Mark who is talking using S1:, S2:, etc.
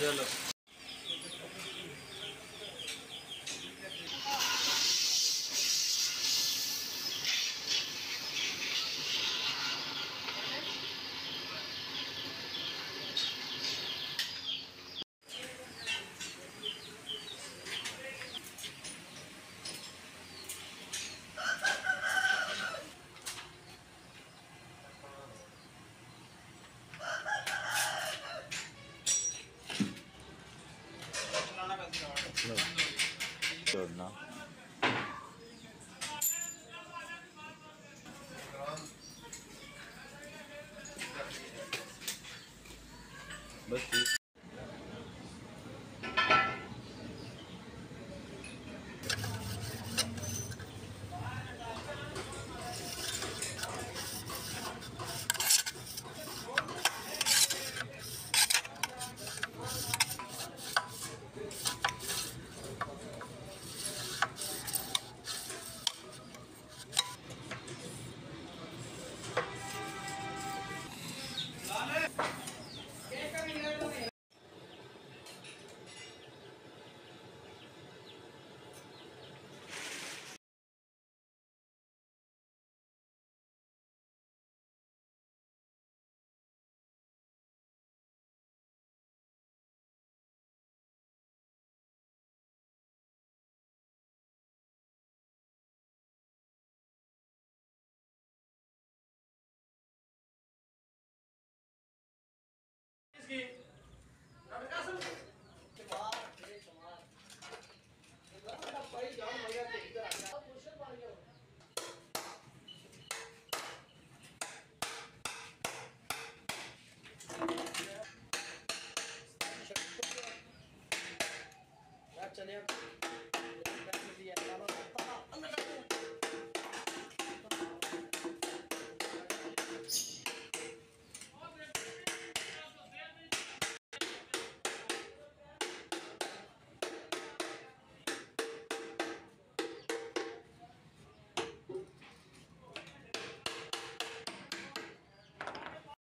S1: चलो। nữa đường nó bất cứ